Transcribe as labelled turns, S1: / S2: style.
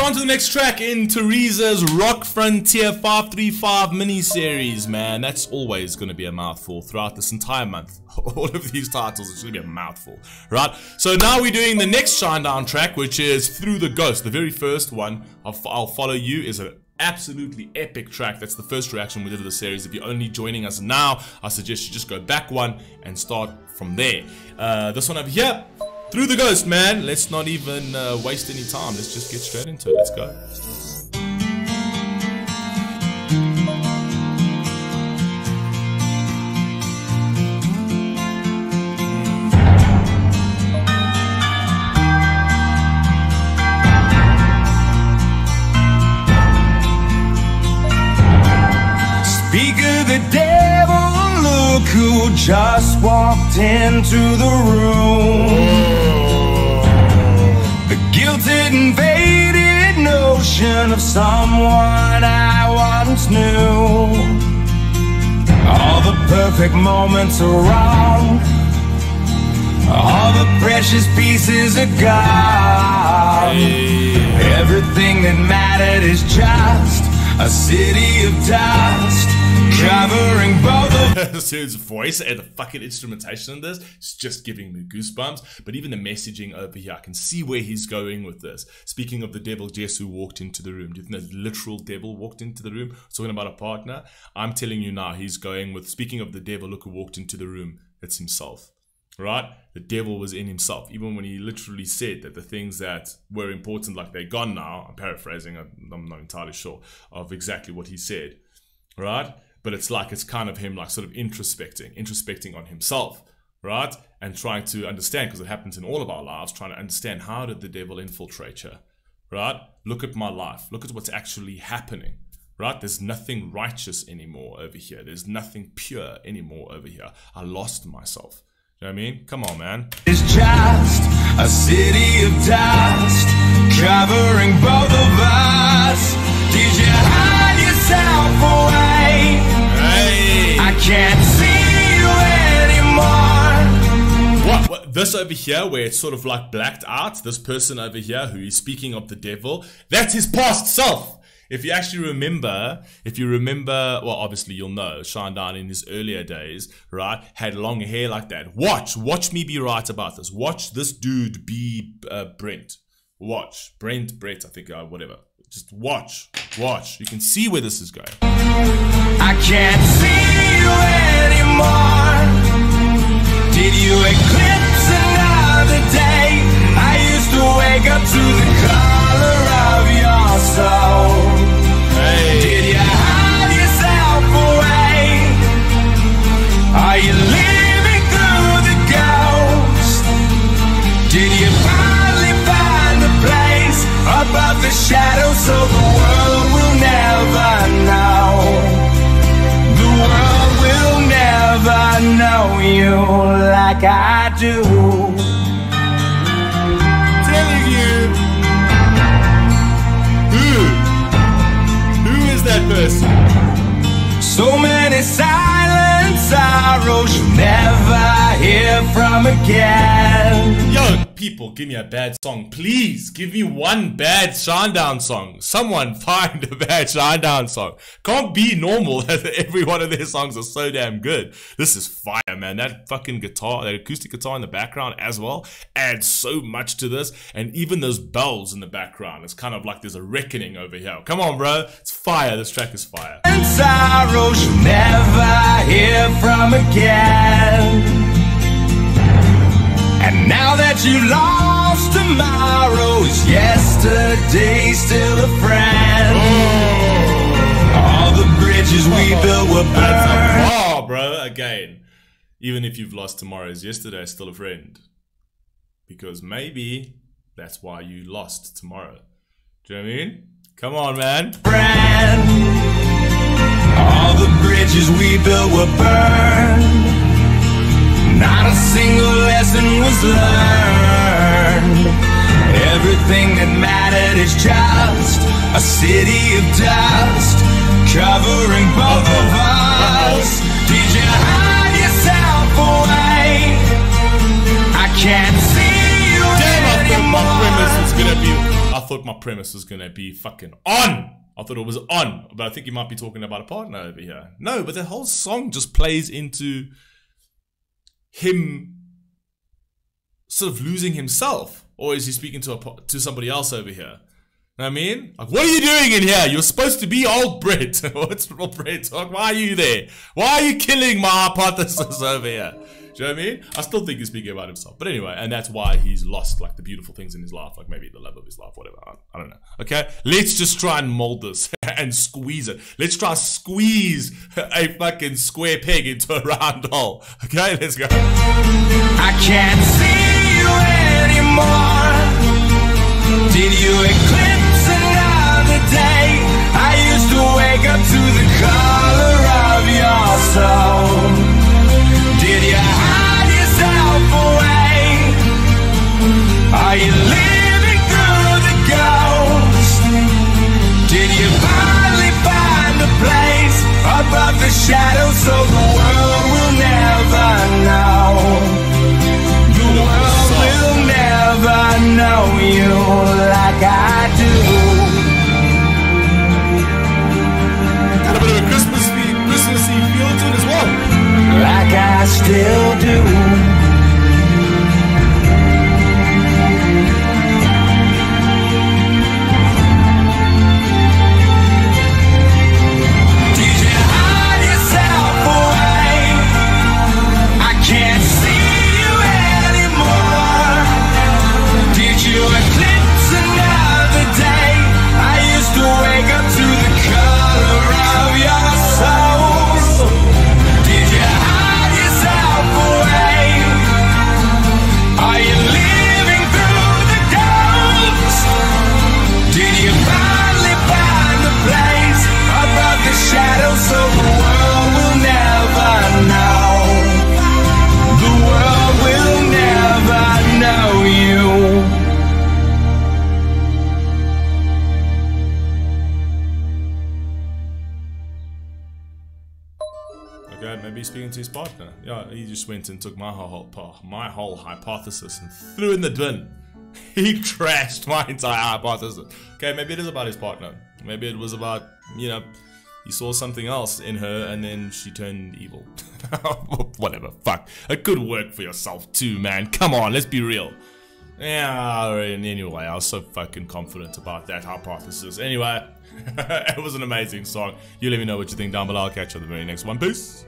S1: on to the next track in Traktician's Rock Frontier 535 mini-series, man. That's always going to be a mouthful throughout this entire month. All of these titles, it's going to be a mouthful, right? So now we're doing the next Shinedown track, which is Through the Ghost. The very first one, I'll, I'll follow you, is an absolutely epic track. That's the first reaction we did of the series. If you're only joining us now, I suggest you just go back one and start from there. Uh, this one over here, through the ghost, man. Let's not even uh, waste any time. Let's just get straight into it. Let's go.
S2: Just walked into the room. The guilted and faded notion of someone I once knew. All the perfect moments are wrong. All the precious pieces are gone. Everything that mattered is just a city of dust covering both of
S1: his voice and the fucking instrumentation in this is just giving me goosebumps. But even the messaging over here, I can see where he's going with this. Speaking of the devil, Jesu walked into the room. Do you think the literal devil walked into the room? Talking about a partner. I'm telling you now, he's going with. Speaking of the devil, look who walked into the room. It's himself right? The devil was in himself. Even when he literally said that the things that were important, like they're gone now, I'm paraphrasing, I'm not entirely sure of exactly what he said, right? But it's like it's kind of him, like sort of introspecting, introspecting on himself, right? And trying to understand, because it happens in all of our lives, trying to understand how did the devil infiltrate you, right? Look at my life, look at what's actually happening. Right? There's nothing righteous anymore over here. There's nothing pure anymore over here. I lost myself. You know what I mean? Come on, man.
S2: is just a city of dust covering both of us. Did you hide yourself away?
S1: Hey!
S2: I can't see you anymore.
S1: What, what? This over here, where it's sort of like blacked out, this person over here who is speaking of the devil, that's his past self. If you actually remember, if you remember, well, obviously you'll know, Shinedown in his earlier days, right, had long hair like that. Watch, watch me be right about this. Watch this dude be uh, Brent. Watch. Brent, Brett, I think, uh, whatever. Just watch, watch. You can see where this is going.
S2: I can't see you anymore. Did you eclipse another day? I used to wake up like I do.
S1: telling you. Who? Who is that person?
S2: So many silent sorrows you'll never hear from again.
S1: People, give me a bad song. Please, give me one bad Shinedown song. Someone find a bad Shinedown song. Can't be normal that every one of their songs are so damn good. This is fire, man. That fucking guitar, that acoustic guitar in the background as well, adds so much to this. And even those bells in the background, it's kind of like there's a reckoning over here. Come on, bro. It's fire. This track is fire.
S2: And sorrows you'll never hear from again. And now that you lost tomorrow, is yesterday still a friend? All the bridges we built were burned.
S1: bar, bro. Again, even if you've lost tomorrow, is yesterday still a friend? Because maybe that's why you lost tomorrow. Do you know what I mean? Come on, man.
S2: friend. All the bridges we built were burned. Not a single lesson was learned. Everything that mattered is just a city of dust covering both of us. Did you hide yourself away? I can't see you
S1: Damn, I thought my premise was gonna be. I thought my premise was gonna be fucking on. I thought it was on, but I think you might be talking about a partner over here. No, but the whole song just plays into him sort of losing himself, or is he speaking to a to somebody else over here? I mean, like, what are you doing in here? You're supposed to be old Brett. What's old talk? Why are you there? Why are you killing my hypothesis over here? Do you know what I mean? I still think he's speaking about himself. But anyway, and that's why he's lost like the beautiful things in his life, like maybe the love of his life, whatever. I, I don't know. Okay, let's just try and mold this and squeeze it. Let's try squeeze a fucking square peg into a round hole. Okay, let's go.
S2: I can't see you anymore. Shadows so the world
S1: He's speaking to his partner. Yeah, he just went and took my whole my whole hypothesis and threw in the bin. He trashed my entire hypothesis. Okay, maybe it is about his partner. Maybe it was about you know he saw something else in her and then she turned evil. Whatever, fuck. It could work for yourself too, man. Come on, let's be real. Yeah, anyway, I was so fucking confident about that hypothesis. Anyway, it was an amazing song. You let me know what you think down below. I'll catch you on the very next one. Peace.